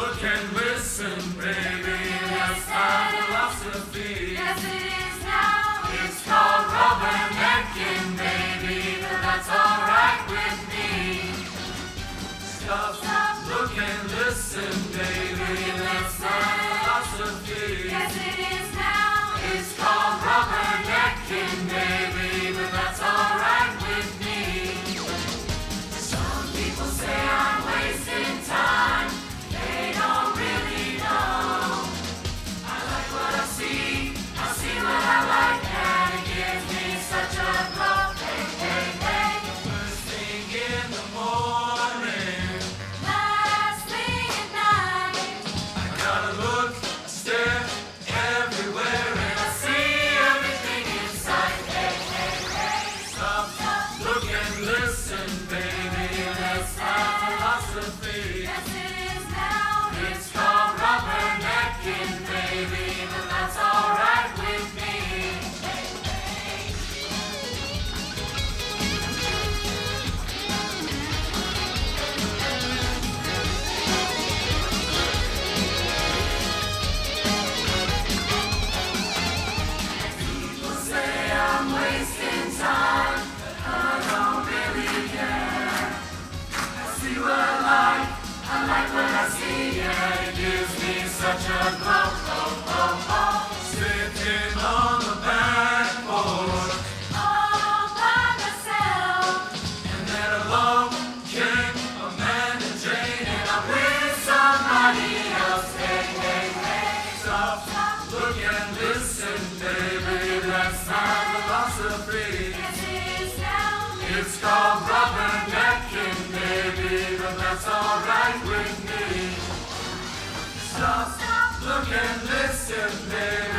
look and listen, baby. That's our philosophy. Yes, it is now. It's called rubbernecking, baby, but that's alright with me. Stop, Stop. look and listen. hey, hey, hey. Stop, Stop, look and listen, baby. That's my philosophy. It's, it's called rubbernecking, baby, but that's alright with me. Stop, Stop, look and listen, baby.